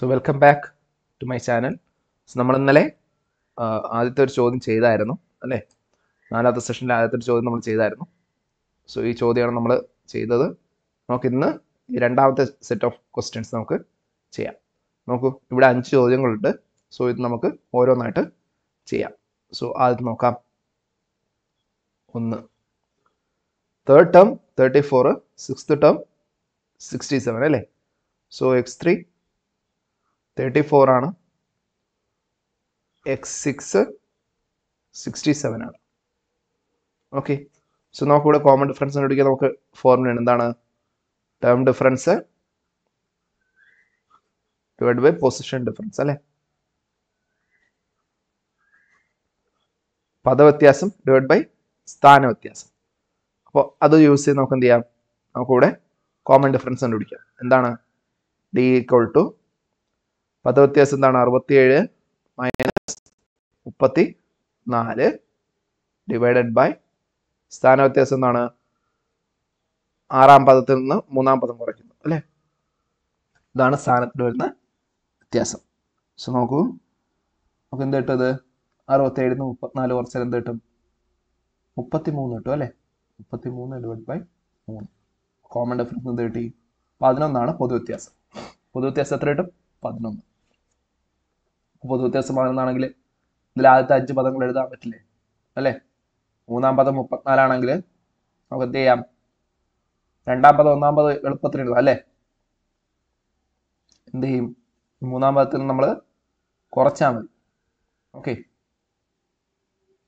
So welcome back to my channel നമ്മൾ ഇന്നലെ ആദ്യത്തെ ഒരു ചോദ്യം ചെയ്തായിരുന്നു അല്ലേ? നാലാമത്തെ സെഷനിലെ ആദ്യത്തെ ഒരു ചോദ്യം നമ്മൾ ചെയ്തായിരുന്നു. സോ ഈ ചോദ്യമാണ് നമ്മൾ ചെയ്തത്. നമുക്ക് ഇന്ന് ഈ രണ്ടാമത്തെ സെറ്റ് ഓഫ് ക്വസ്റ്റ്യൻസ് നമുക്ക് ചെയ്യാം. നോക്കൂ ഇവിടെ അഞ്ച് ചോദ്യങ്ങളുണ്ട്. സോ ഇത് നമുക്ക് ഓരോന്നായിട്ട് ചെയ്യാം. സോ ആദ്യം നോക്കാം. ഒന്ന്. Third term thirty four sixth term sixty seven അല്ലേ? So x three thirty four ആണ്. എക്സ് സിക്സ് സിക്സ്റ്റി സെവൻ ആണ്. ഓക്കെ സോ നമുക്ക് ഇവിടെ കോമൺ ഡിഫറൻസ് കണ്ടുപിടിക്കാൻ നമുക്ക് ഫോർമുലയാണ് എന്താണ്? Term difference divide by position difference അല്ലേ? പദവ്യത്യാസം ഡിവൈഡ് ബൈ സ്ഥാന വ്യത്യാസം അപ്പോൾ അത് യൂസ് ചെയ്ത് നമുക്ക് എന്ത് ചെയ്യാം? നമുക്കിവിടെ കോമൺ ഡിഫറൻസ് കണ്ടുപിടിക്കാം. എന്താണ്? ഡി ഈക്വൾ ടു പദവ്യത്യാസം എന്താണ്? അറുപത്തിയേഴ് മൈനസ് മുപ്പത്തി നാല് ഡിവൈഡഡ് ബൈ സ്ഥാന വ്യത്യാസം എന്താണ്? ആറാം പദത്തിൽ നിന്ന് മൂന്നാം പദം കുറയ്ക്കുന്നു അല്ലേ? ഇതാണ് സ്ഥാനത്തിൽ വരുന്ന വ്യത്യാസം. സോ നോക്കൂ. നമുക്ക് എന്ത് കിട്ടത് അറുപത്തേഴിൽ നിന്ന് മുപ്പത്തിനാല് കുറച്ചാൽ എന്ത് കിട്ടും? മുപ്പത്തി മൂന്ന് കിട്ടും അല്ലേ? മുപ്പത്തി മൂന്ന് ഡിവൈഡ് ബൈ മൂന്ന്. കോമൺ ഡിഫറൻസ് എന്ത് കിട്ടി? പതിനൊന്നാണ് പൊതുവ്യത്യാസം. പൊതുവ്യത്യാസം എത്ര കിട്ടും? പതിനൊന്ന്. പൊതുവ്യത്യാസം പതിനൊന്നാണെങ്കിൽ ഇതിൽ ആദ്യത്തെ അഞ്ച് പദങ്ങൾ എഴുതാൻ പറ്റില്ലേ? അല്ലേ? മൂന്നാം പദം മുപ്പത്തിനാലാണെങ്കിൽ നമുക്ക് എന്ത് ചെയ്യാം? രണ്ടാം പദം ഒന്നാം പദം എളുപ്പത്തിൽ എഴുതാം അല്ലേ? എന്ത് ചെയ്യും? മൂന്നാം പദത്തിൽ നമ്മൾ കുറച്ചാൽ മതി. ഓക്കെ.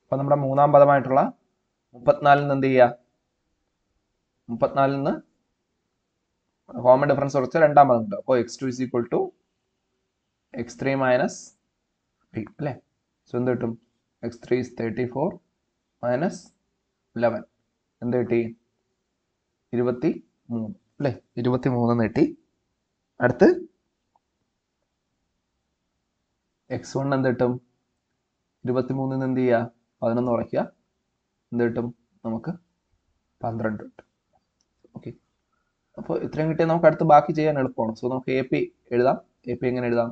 അപ്പം നമ്മുടെ മൂന്നാം പദമായിട്ടുള്ള മുപ്പത്തിനാലിൽ നിന്ന് എന്ത് ചെയ്യുക മുപ്പത്തിനാലിൽ നിന്ന് കോമൺ ഡിഫറൻസ് കുറച്ച് രണ്ടാം പദം ഉണ്ട്. അപ്പോൾ x two is equal to x three minus P അല്ലേ? സോ എന്ത് കിട്ടും? X three is thirty four minus eleven എന്ത് കിട്ടി? ഇരുപത്തി മൂന്ന് അല്ലേ? ഇരുപത്തി മൂന്ന് കിട്ടി അടുത്ത് എക്സ് വൺ എന്ത് കിട്ടും? ഇരുപത്തി മൂന്നിൽ നിന്ന് എന്ത് ചെയ്യുക പതിനൊന്ന് കുറയ്ക്കുക. എന്ത് കിട്ടും? നമുക്ക് പന്ത്രണ്ട് കിട്ടും. ഓക്കെ അപ്പോൾ ഇത്രയും കിട്ടിയാൽ നമുക്ക് അടുത്ത് ബാക്കി ചെയ്യാൻ എളുപ്പമാണ്. സോ നമുക്ക് എ പി എഴുതാം. എ പി എങ്ങനെ എഴുതാം?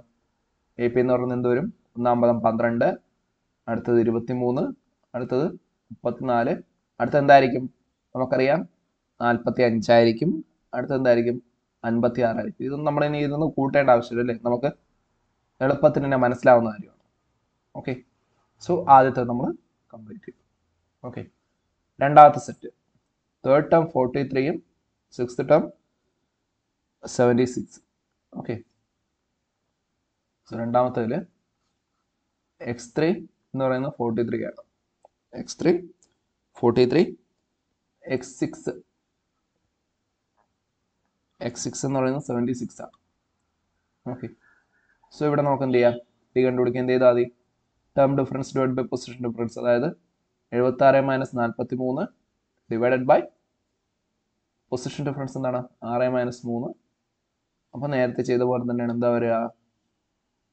എ പി എന്ന് പറയുന്നത് എന്ത് വരും? ഒന്നാം പദം പന്ത്രണ്ട് അടുത്തത് ഇരുപത്തി മൂന്ന് അടുത്തത് മുപ്പത്തിനാല്. അടുത്തത് എന്തായിരിക്കും നമുക്കറിയാം. നാൽപ്പത്തി അഞ്ചായിരിക്കും അടുത്തത് എന്തായിരിക്കും അൻപത്തി ആറായിരിക്കും ഇതൊന്നും നമ്മൾ ഇനി ഇതൊന്നും കൂട്ടേണ്ട ആവശ്യമില്ല അല്ലേ? നമുക്ക് എളുപ്പത്തിന് തന്നെ മനസ്സിലാവുന്ന കാര്യമാണ്. ഓക്കെ. സോ ആദ്യത്തെ നമ്മൾ കംപ്ലീറ്റ് ചെയ്തു. ഓക്കെ. രണ്ടാമത്തെ സെറ്റ്. തേർഡ് ടേം ഫോർട്ടി ത്രീയും six term seventy six. Okay. So രണ്ടാമത്തേതിൽ എക്സ് ത്രീ എന്ന് പറയുന്നത് ഫോർട്ടി ത്രീ ആണ്. X three forty three x six x six എന്ന് പറയുന്നത് സെവന്റി സിക്സ് ആണ്. ഓക്കെ സോ ഇവിടെ നമുക്ക് എന്ത് ചെയ്യാം? ഡി കണ്ടുപിടിക്കുക എന്ത് ചെയ്താൽ മതി? Term difference divide by position difference അതായത് എഴുപത്തി ആറ് മൈനസ് നാൽപ്പത്തി മൂന്ന് ഡിവൈഡഡ് ബൈ പൊസിഷൻ ഡിഫറൻസ് എന്താണ്? ആറ് മൈനസ് മൂന്ന്. അപ്പോൾ നേരത്തെ ചെയ്ത പോലെ തന്നെയാണ് എന്താ വരിക?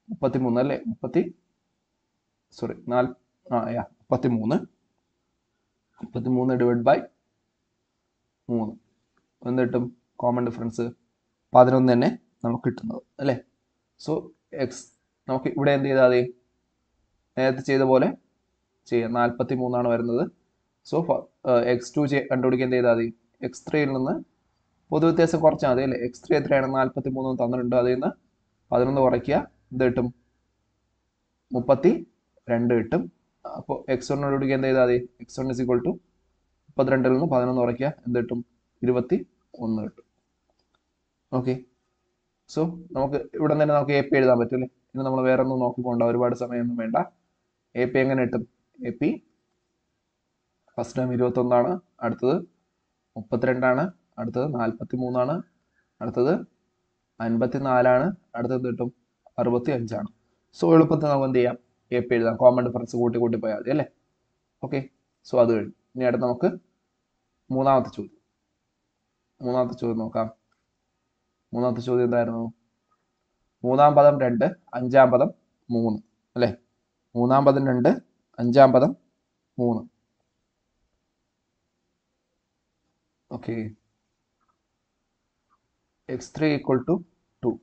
മുപ്പത്തി മൂന്ന് അല്ലേ? മുപ്പത്തി സോറി നാല് ആ യാ മുപ്പത്തി മൂന്ന് മുപ്പത്തി മൂന്ന് ഡിവൈഡ് ബൈ മൂന്ന്. എന്ത് കിട്ടും കോമൺ ഡിഫറൻസ് പതിനൊന്ന് തന്നെ നമുക്ക് കിട്ടുന്നത് അല്ലേ? സോ എക്സ് നമുക്ക് ഇവിടെ എന്ത് ചെയ്താൽ മതി? നേരത്തെ ചെയ്ത പോലെ ചെയ്യാം. നാൽപ്പത്തി മൂന്നാണ് വരുന്നത്. സോ എക്സ് ടു കണ്ടുപിടിക്കാൻ എന്ത് ചെയ്താൽ മതി? എക്സ് ത്രീയിൽ നിന്ന് പൊതു വ്യത്യാസം കുറച്ചാൽ മതി അല്ലേ? എക്സ് ത്രീ എത്രയാണ്? നാൽപ്പത്തി മൂന്ന് തന്നിട്ടുണ്ട്. അതിൽ നിന്ന് പതിനൊന്ന് കുറയ്ക്കുക. എന്ത് കിട്ടും മുപ്പത്തി രണ്ട് കിട്ടും. അപ്പോൾ എക്സ് കണ്ടുപിടിക്കാൻ എന്ത് ചെയ്താൽ മതി? X one is equal to മുപ്പത്തിരണ്ടിൽ നിന്ന് പതിനൊന്ന് കുറയ്ക്കുക. എന്ത് കിട്ടും? ഇരുപത്തി ഒന്ന് കിട്ടും. ഓക്കെ സോ നമുക്ക് ഇവിടെ തന്നെ നമുക്ക് എ പി എഴുതാൻ പറ്റില്ലേ ഇനി നമ്മൾ വേറെ ഒന്നും നോക്കിക്കൊണ്ട. ഒരുപാട് സമയമൊന്നും വേണ്ട. എ പി എങ്ങനെ കിട്ടും? എ പി ഫസ്റ്റ് ടൈം ഇരുപത്തൊന്നാണ്. അടുത്തത് മുപ്പത്തിരണ്ടാണ്. അടുത്തത് നാൽപ്പത്തി മൂന്നാണ് അടുത്തത് അൻപത്തി നാലാണ് അടുത്തത് കിട്ടും? അറുപത്തി അഞ്ചാണ് സോ എളുപ്പത്തിൽ നമുക്ക് എന്ത് ചെയ്യാം? എ പി എഴുതാം. കോമൺ ഡിഫറൻസ് കൂട്ടി കൂട്ടി പോയാൽ മതി അല്ലേ? ഓക്കെ സോ അത് കഴിഞ്ഞു. ഇനി അടുത്ത് നമുക്ക് മൂന്നാമത്തെ ചോദ്യം. മൂന്നാമത്തെ ചോദ്യം നോക്കാം. മൂന്നാമത്തെ ചോദ്യം എന്തായിരുന്നു? മൂന്നാം പദം രണ്ട് അഞ്ചാം പദം മൂന്ന് അല്ലേ? മൂന്നാം പദം രണ്ട് അഞ്ചാം പദം മൂന്ന്. Okay x three equal to two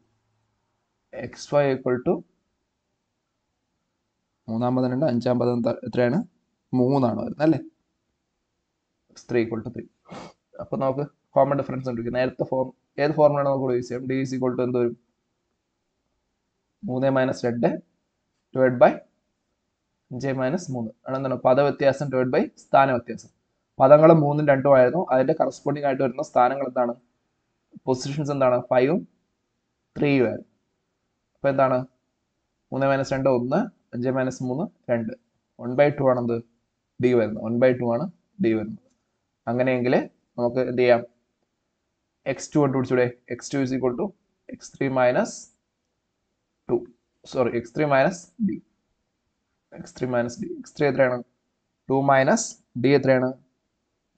x y equal to മൂന്നാം പദം രണ്ട് അഞ്ചാം പദം എത്രയാണ്? മൂന്നാണ് വരുന്നത് അല്ലേ? ത്രീ ഈക്വൾ ടു ത്രീ അപ്പോൾ നമുക്ക് കോമൺ ഡിഫറൻസ് കണ്ടുപിടിക്കും നേരത്തെ ഫോം ഏത് ഫോർമുലയാണ് നമുക്ക് യൂസ് ചെയ്യാം ഡി ഈസ് ഈക്വൾ ടു എന്ത് വരും? മൂന്ന് മൈനസ് രണ്ട് ഡിവൈഡ് ബൈ അഞ്ച് മൈനസ് മൂന്ന്. എന്താണ് പദവ്യത്യാസം ഡിവൈഡ് ബൈ സ്ഥാന വ്യത്യാസം പദങ്ങൾ മൂന്നും രണ്ടും ആയിരുന്നു. അതിന്റെ കറസ്പോണ്ടിങ് ആയിട്ട് വരുന്ന സ്ഥാനങ്ങൾ എന്താണ്? പൊസിഷൻസ് എന്താണ്? ഫൈവും ത്രീയും ആയിരുന്നു. അപ്പോൾ എന്താണ്? മൂന്ന് മൈനസ് രണ്ട് ഒന്ന് അഞ്ച് മൈനസ് മൂന്ന് രണ്ട്. വൺ ബൈ ടു ആണെന്ത്? ഡി വരുന്നത് വൺ ബൈ ടു ആണ് ഡി വരുന്നത്. അങ്ങനെയെങ്കിൽ നമുക്ക് എന്ത് ചെയ്യാം? X two കണ്ടുപിടിച്ചൂടെ? X two is equal to x three minus two sorry x three minus D x three minus D x three എത്രയാണ്? ടു മൈനസ് ഡി എത്രയാണ്?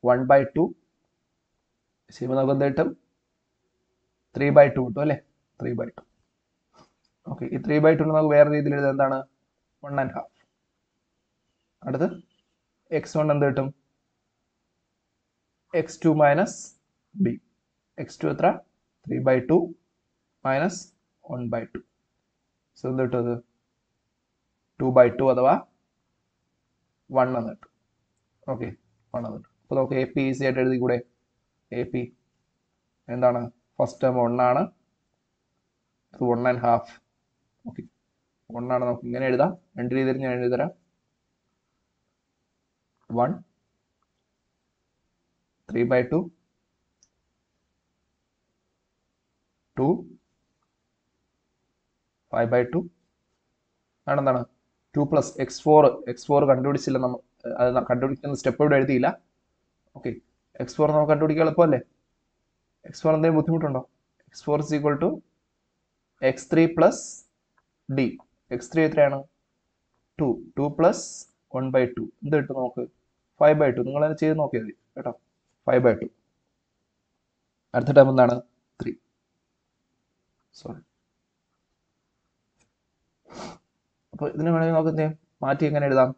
വൺ ബൈ ടു ശരി നമുക്ക് എന്ത് കിട്ടും? ത്രീ ബൈ ടു കിട്ടും അല്ലേ? Three by two okay ഈ three by two നമുക്ക് വേറെ രീതിയിൽ എഴുതാം. എന്താണ്? വൺ ആൻഡ് ഹാഫ് അടുത്ത് എക്സ് വൺ എന്ത് കിട്ടും? X two minus B x two എത്ര? Three by two minus one by two so എന്ത് കിട്ടും അത്? ടു ബൈ ടു അഥവാ വൺ എന്ന് കിട്ടും. ഓക്കെ വൺ എന്ന് കിട്ടും. അപ്പോൾ നമുക്ക് എ പി ഈസി ആയിട്ട് എഴുതി കൂടെ എ പി എന്താണ് ഫസ്റ്റ് ടേം ആണ്. ഇത് വൺ ആൻഡ് ഹാഫ് ഓക്കെ ആണ് നമുക്ക് ഇങ്ങനെ എഴുതാം. രണ്ട് രീതിയിൽ ഞാൻ എഴുതി തരാം one three by two two five by two ആണ് എന്താണ് two plus x four x four കണ്ടുപിടിച്ചില്ല നമ്മൾ അത് കണ്ടുപിടിക്കുന്ന സ്റ്റെപ്പ് ഇവിടെ എഴുതിയില്ല. ഓക്കെ എക്സ് ഫോർ നമുക്ക് കണ്ടുപിടിക്കാൻ എളുപ്പമല്ലേ? എക്സ് ഫോർ എന്തെങ്കിലും ബുദ്ധിമുട്ടുണ്ടോ? X four is equal to x three plus D x three എത്രയാണ്? Two two plus one by two എന്ത് കിട്ടും നമുക്ക് ഫൈവ് ബൈ ടു നിങ്ങൾ അതിനെ ചെയ്ത് നോക്കിയാൽ മതി കേട്ടോ. ഫൈവ് ബൈ ടു അടുത്ത ടൈം എന്താണ്? ത്രീ സോറി അപ്പോൾ ഇതിന് വേണമെങ്കിൽ നമുക്ക് എന്ത് ചെയ്യാം? മാറ്റി എങ്ങനെ എഴുതാം?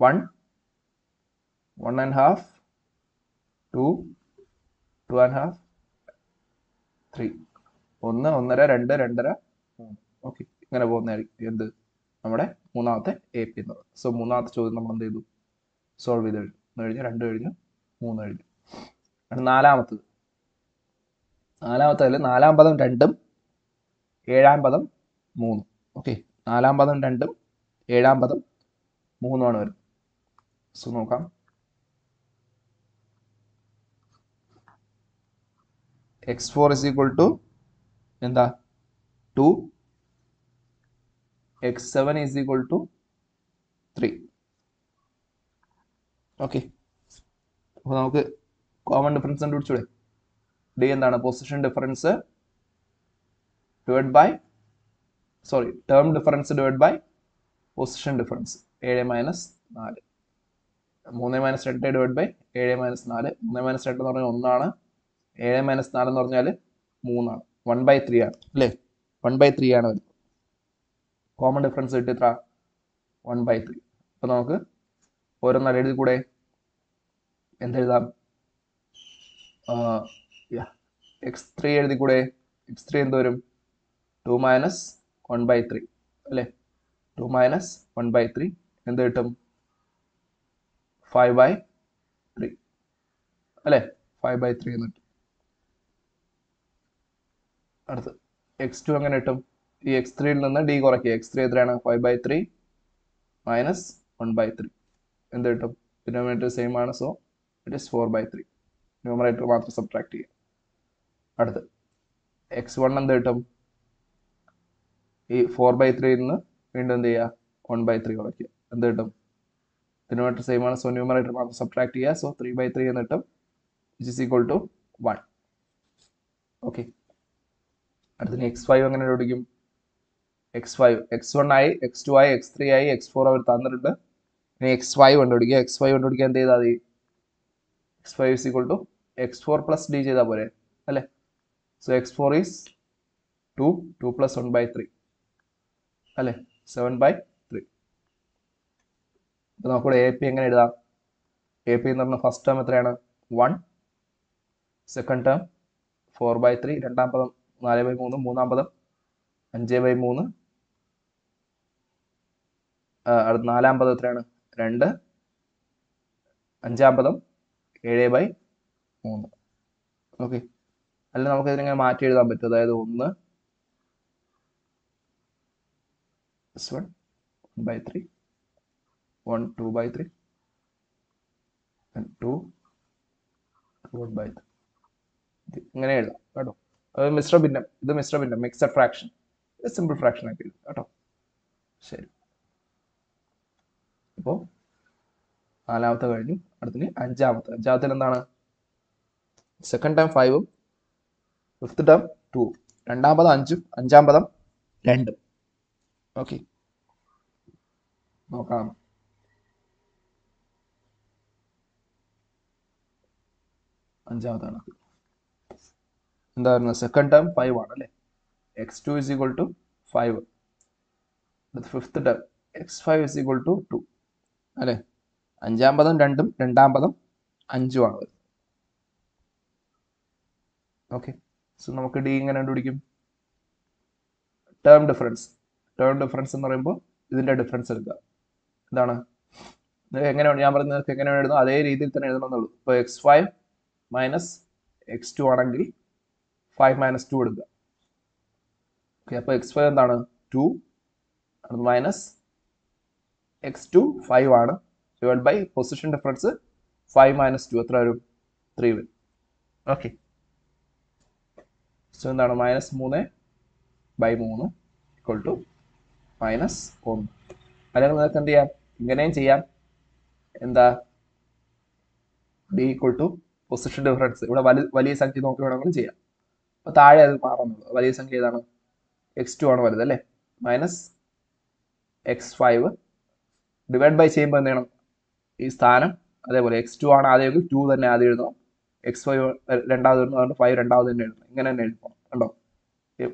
One one and half two two and half three ഒന്ന് ഒന്നര രണ്ട് രണ്ടര. ഓക്കെ ഇങ്ങനെ പോകുന്നതായിരിക്കും എന്ത്? നമ്മുടെ മൂന്നാമത്തെ എ പി എന്നത് സോ മൂന്നാമത്തെ ചോദ്യം നമ്മൾ എന്ത് ചെയ്തു? സോൾവ് ചെയ്ത് കഴിഞ്ഞു കഴിഞ്ഞു രണ്ട് കഴിഞ്ഞു മൂന്ന് കഴിഞ്ഞു നാലാമത്തത്. നാലാമത്തതിൽ നാലാം പദം രണ്ടും ഏഴാം പദം മൂന്നും. ഓക്കെ നാലാം പദം രണ്ടും ഏഴാം പദം മൂന്നുമാണ് വരുന്നത്. സോ നോക്കാം. X four is equal to എന്താ? Two x seven is equal to three okay അപ്പോൾ നമുക്ക് കോമൺ ഡിഫറൻസ് കണ്ടുപിടിച്ചൂടെ? ഡി എന്താണ്? Position difference divide by sorry term difference divide by position difference ഏഴ് മൈനസ് നാല്. മൂന്ന് മൈനസ് രണ്ട് ഡിവൈഡ് ബൈ ഏഴ് മൈനസ് നാല്. മൂന്ന് മൈനസ് രണ്ട് എന്ന് പറഞ്ഞാൽ ഒന്നാണ്. ഏഴ് മൈനസ് നാല് എന്ന് പറഞ്ഞാൽ മൂന്നാണ്. വൺ ബൈ ത്രീ ആണ്. അല്ലേ? വൺ ബൈ ത്രീ ആണ് വരുന്നത് കോമൺ ഡിഫറൻസ് കിട്ടി എത്ര വൺ ബൈ ത്രീ അപ്പോൾ നമുക്ക് ഓരോന്നാൾ എഴുതി കൂടെ എന്തെഴുതാം? എക്സ് ത്രീ എഴുതി കൂടെ. എക്സ് ത്രീ എന്ത് വരും? Two minus one by three അല്ലേ? Two minus one by three എന്ത് കിട്ടും? ഫൈവ് ബൈ ത്രീ അല്ലേ? ഫൈവ് ബൈ ത്രീ എന്ന് കിട്ടും. അടുത്ത്. എക്സ് ടു എങ്ങനെ കിട്ടും? ഈ എക്സ് ത്രീയിൽ നിന്ന് ഡി കുറയ്ക്കുക. എക്സ് ത്രീ എത്രയാണ്? Five by three minus one by three എന്ത് കിട്ടും? ഡിനോമിനേറ്റർ സെയിം ആണ്. So it is four by three numerator മാത്രം സബ്ട്രാക്ട് ചെയ്യുക. അടുത്ത് എക്സ് വൺ എന്ത് കിട്ടും? ഈ ഫോർ ബൈ ത്രീയിൽ നിന്ന് വീണ്ടും എന്ത് ചെയ്യുക? വൺ ബൈ ത്രീ കുറയ്ക്കുക. എന്ത് കിട്ടും? ഡിനോമിനേറ്റർ സെയിം ആണ്. സോ ന്യൂമറേറ്റർ മാത്രം സബ്ട്രാക്ട് ചെയ്യുക. സോ ത്രീ ബൈ ത്രീ എന്ന് കിട്ടും. Which is equal to one okay അടുത്തിന് x five എങ്ങനെ കണ്ടുപിടിക്കും? എക്സ് ഫൈവ് എക്സ് വൺ ആയി എക്സ് ടു ആയി എക്സ് ത്രീ ആയി എക്സ് ഫോർ അവർ തന്നിട്ടുണ്ട്. ഇനി എക്സ് ഫൈവ് കണ്ടുപിടിക്കുക. എക്സ് ഫൈവ് കണ്ടുപിടിക്കാൻ എന്ത് ചെയ്താൽ മതി? X five is equal to x four plus D ചെയ്താൽ പോരെ അല്ലേ? So x four is two two plus one by three അല്ലേ? സെവൻ ബൈ ത്രീ അപ്പോൾ നമുക്കിവിടെ എ പി എങ്ങനെ എഴുതാം? എ പി എന്ന് പറഞ്ഞ ഫസ്റ്റ് ടേം എത്രയാണ്? One second term four by three രണ്ടാം പദം നാല് ബൈ മൂന്ന് മൂന്നാം പദം അഞ്ച് ബൈ മൂന്ന്. നാലാം പദം എത്രയാണ്? രണ്ട്. അഞ്ചാം പദം ഏഴ് ബൈ മൂന്ന്. ഓക്കെ അല്ല നമുക്ക് ഇതിനെങ്ങനെ മാറ്റി എഴുതാൻ പറ്റും. അതായത് ഒന്ന് one by three one two by three two one by three ഇങ്ങനെ എഴുതാം കേട്ടോ. അത് മിശ്ര ഭിന്നം ഇത് മിശ്ര ഭിന്നം മിക്സഡ് ഫ്രാക്ഷൻ ഇത് സിമ്പിൾ ഫ്രാക്ഷൻ ആക്കി എഴുതാം കേട്ടോ. ശരി. അപ്പോൾ നാലാമത്തെ കഴിഞ്ഞു. അടുത്തത് അഞ്ചാമത്തെ. അഞ്ചാമത്തെ എന്താണ്? സെക്കൻഡ് ടേം ഫൈവും ഫിഫ്ത്ത് ടേം ടു രണ്ടാം പദം അഞ്ചും അഞ്ചാം പദം രണ്ടും. ഓക്കെ നോക്കാം. അഞ്ചാമതാണ് എന്തായിരുന്നു? സെക്കൻഡ് ടേം ഫൈവ് ആണ് അല്ലേ? X two is equal to five fifth term x five is equal to two അല്ലേ? അഞ്ചാം പദം രണ്ടും രണ്ടാം പദം അഞ്ചുമാണ് വരുന്നത് ഓക്കെ സോ നമുക്ക് ഡി ഇങ്ങനെ കണ്ടുപിടിക്കും. ടേം ഡിഫറൻസ് ടേം ഡിഫറൻസ് എന്ന് പറയുമ്പോൾ ഇതിന്റെ ഡിഫറൻസ് എടുക്കുക. എന്താണ്? എങ്ങനെയാണ്? എങ്ങനെ ഞാൻ പറയുന്നത് നിങ്ങൾക്ക് എങ്ങനെ എഴുതുന്നു അതേ രീതിയിൽ തന്നെ എഴുതണമെന്നുള്ളൂ ഇപ്പോൾ x five minus x two ആണെങ്കിൽ ഫൈവ് മൈനസ് ടു എടുക്കുക. ഓക്കെ അപ്പോൾ എക്സ് ഫൈവ് എന്താണ്? Two minus x two five ആണ്. Divide by position difference five minus two എത്ര വരും? ത്രീ വരും. ഓക്കെ സോ എന്താണ്? മൈനസ് മൂന്ന് ബൈ മൂന്ന് ഇക്വൽ ടു മൈനസ് ഒന്ന്. അല്ലെങ്കിൽ നിങ്ങൾക്ക് എന്ത് ചെയ്യാം? ഇങ്ങനെയും ചെയ്യാം. എന്താ? D equal to position difference ഇവിടെ വലിയ വലിയ സംഖ്യ നോക്കി വേണമെങ്കിലും ചെയ്യാം. അപ്പോൾ താഴെ അത് മാറുന്നുള്ളൂ. വലിയ സംഖ്യ ഏതാണ്? എക്സ് ടു ആണ് വലുത് അല്ലേ? Minus x five divide by ചെയ്യുമ്പോൾ എന്ത് ചെയ്യണം? ഈ സ്ഥാനം അതേപോലെ എക്സ് ടു ആണ് ആദ്യം ടു തന്നെ ആദ്യം എഴുതണം എക്സ് ഫൈവ് രണ്ടാമത് എഴുതണം അതുകൊണ്ട് ഫൈവ് രണ്ടാമത് തന്നെ എഴുതണം ഇങ്ങനെ തന്നെ എഴുതണം കണ്ടോ?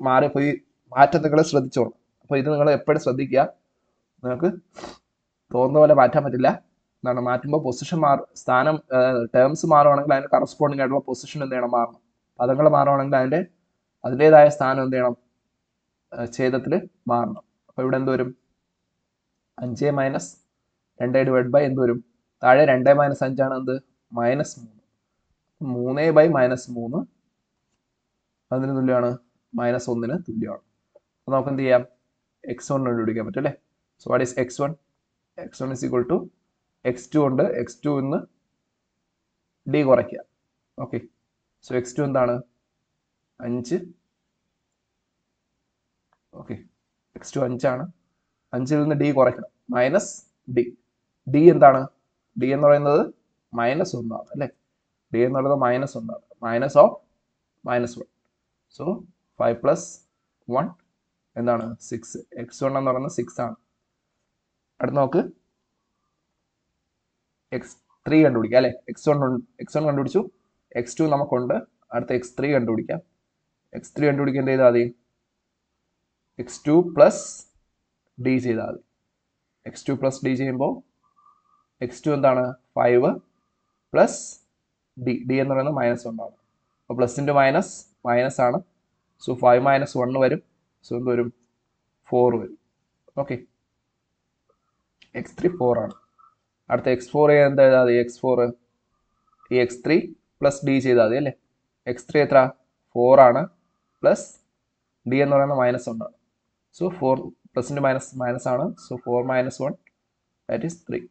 മാറി ഈ മാറ്റം നിങ്ങൾ ശ്രദ്ധിച്ചോളണം. അപ്പോൾ ഇത് നിങ്ങൾ എപ്പോഴും ശ്രദ്ധിക്കുക. നിങ്ങൾക്ക് തോന്നുന്ന പോലെ മാറ്റാൻ പറ്റില്ല. എന്താണ്? മാറ്റുമ്പോൾ പൊസിഷൻ മാറും സ്ഥാനം ടേംസ് മാറുവാണെങ്കിൽ അതിന്റെ കറസ്പോണ്ടിങ് ആയിട്ടുള്ള പൊസിഷൻ എന്ത് ചെയ്യണം? മാറണം. പദങ്ങൾ മാറുവാണെങ്കിൽ അതിന്റെ അതിന്റെതായ സ്ഥാനം എന്ത് ചെയ്യണം? ഛേദത്തിൽ മാറണം. അപ്പോൾ ഇവിടെ എന്ത് വരും? അഞ്ച് മൈനസ് രണ്ട് ഡിവൈഡ് ബൈ എന്ത് വരും? താഴെ രണ്ട് മൈനസ് അഞ്ചാണ് എന്ത്? മൈനസ് മൂന്ന്. മൂന്ന് ബൈ മൈനസ് മൂന്ന്. അതിന് തുല്യമാണ്. മൈനസ് ഒന്നിന് തുല്യമാണ്. അപ്പോൾ നമുക്ക് എന്ത് ചെയ്യാം? എക്സ് വൺ കണ്ടുപിടിക്കാൻ പറ്റും അല്ലേ? So what is x one x one is equal to x two ഉണ്ട്. എക്സ് ടു ഇന്ന് ഡി കുറയ്ക്കുക. ഓക്കെ സോ എക്സ് ടു എന്താണ്? അഞ്ച്. ഓക്കെ എക്സ് ടു അഞ്ചാണ്. അഞ്ചിൽ നിന്ന് ഡി കുറയ്ക്കണം. മൈനസ് ഡി ഡി എന്താണ്? ഡി എന്ന് പറയുന്നത് മൈനസ് ഒന്നാണ് അല്ലേ? ഡി എന്ന് പറയുന്നത് മൈനസ് ഒന്നാണ് minus of minus one so five plus one എന്താണ്? സിക്സ് എക്സ് വൺ എന്ന് പറയുന്നത് സിക്സ് ആണ്. അടുത്ത് നോക്ക്. എക്സ് ത്രീ കണ്ടുപിടിക്കാം അല്ലേ? എക്സ് വൺ എക്സ് വൺ കണ്ടുപിടിച്ചു. എക്സ് ടു നമുക്കുണ്ട്. അടുത്ത എക്സ് ത്രീ കണ്ടുപിടിക്കാം. എക്സ് ത്രീ കണ്ടുപിടിക്കാൻ എന്ത് ചെയ്താൽ മതി? എക്സ് ടു പ്ലസ് ഡി ചെയ്താൽ മതി. എക്സ് ടു പ്ലസ് ഡി ചെയ്യുമ്പോൾ എക്സ് ടു എന്താണ്? ഫൈവ് പ്ലസ് ഡി ഡി എന്ന് പറയുന്നത് മൈനസ് ആണ്. അപ്പോൾ പ്ലസ് ഇന്റു മൈനസ് മൈനസ് ആണ്. സോ ഫൈവ് മൈനസ് വൺ വരും. സോ എന്ത് വരും? ഫോർ വരും. ഓക്കെ എക്സ് ത്രീ ഫോർ ആണ്. അടുത്ത എക്സ് ഫോർ എന്താ എഴുതാതെ എക്സ് ഫോർ ഈ എക്സ് ത്രീ പ്ലസ് ഡി ചെയ്താൽ മതി അല്ലേ? എക്സ് ത്രീ എത്ര? ഫോർ ആണ്. പ്ലസ് ഡി എന്ന് പറയുന്നത് മൈനസ് ഒന്നാണ് സോ ഫോർ പ്ലസിന്റെ മൈനസ് മൈനസ് ആണ്. So four minus one that is three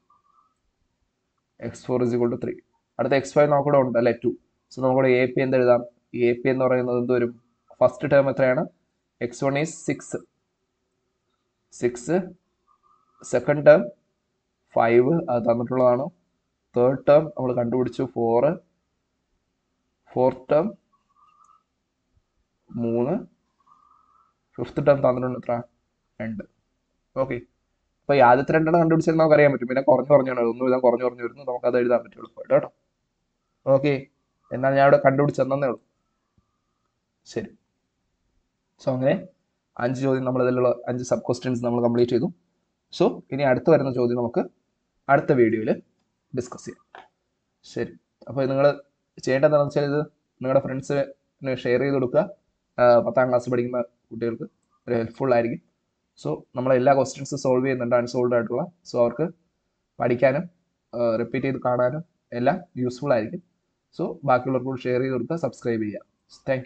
x four is equal to three അടുത്ത എക്സ് ഫൈവ് നമുക്കിവിടെ ഉണ്ട് അല്ലെ? ടു സോ നമുക്കിവിടെ എ പി എന്ത് എഴുതാം എ പി എന്ന് പറയുന്നത് എന്ത് വരും? ഫസ്റ്റ് ടേം എത്രയാണ്? X one is six six second term five അത് തന്നിട്ടുള്ളതാണ്. തേർഡ് ടേം നമ്മൾ കണ്ടുപിടിച്ചു ഫോറ് ഫോർത്ത് ടേം മൂന്ന്. ഫിഫ്ത്ത് ടേം തന്നിട്ടുണ്ട് എത്ര? രണ്ട്. ഓക്കെ അപ്പോൾ ഈ ആദ്യത്തെ രണ്ടെണ്ണം കണ്ടുപിടിച്ചാൽ നമുക്ക് അറിയാൻ പറ്റും. പിന്നെ കുറഞ്ഞു കുറഞ്ഞാണ്. ഒന്നും ഇതാ കുറഞ്ഞു കുറഞ്ഞു വരുന്നു. നമുക്ക് അത് എഴുതാൻ പറ്റുള്ളൂ. കേട്ടോ? ഓക്കെ. എന്നാൽ ഞാൻ ഇവിടെ കണ്ടുപിടിച്ചെന്നേ ഉള്ളൂ. ശരി. സോ അങ്ങനെ അഞ്ച് ചോദ്യം നമ്മൾ ഇതിലുള്ള അഞ്ച് സബ് ക്വസ്റ്റ്യൻസ് നമ്മൾ കംപ്ലീറ്റ് ചെയ്തു. സോ ഇനി അടുത്ത് വരുന്ന ചോദ്യം നമുക്ക് അടുത്ത വീഡിയോയിൽ ഡിസ്കസ് ചെയ്യാം. ശരി. അപ്പോൾ നിങ്ങൾ ചെയ്യേണ്ടത് എന്താണെന്ന് വെച്ചാൽ ഇത് നിങ്ങളുടെ ഫ്രണ്ട്സിന് ഷെയർ ചെയ്ത് കൊടുക്കുക. പത്താം ക്ലാസ് പഠിക്കുന്ന കുട്ടികൾക്ക് ഒരു ഹെൽപ്ഫുൾ ആയിരിക്കും. സോ നമ്മൾ എല്ലാ ക്വസ്റ്റ്യൻസ് സോൾവ് ചെയ്യുന്നുണ്ട് അൺസോൾവ് ആയിട്ടുള്ള. സോ അവർക്ക് പഠിക്കാനും റിപ്പീറ്റ് ചെയ്ത് കാണാനും എല്ലാം യൂസ്ഫുൾ ആയിരിക്കും. സോ ബാക്കിയുള്ളവർക്ക് ഷെയർ ചെയ്ത് കൊടുക്കുക സബ്സ്ക്രൈബ് ചെയ്യുക. താങ്ക്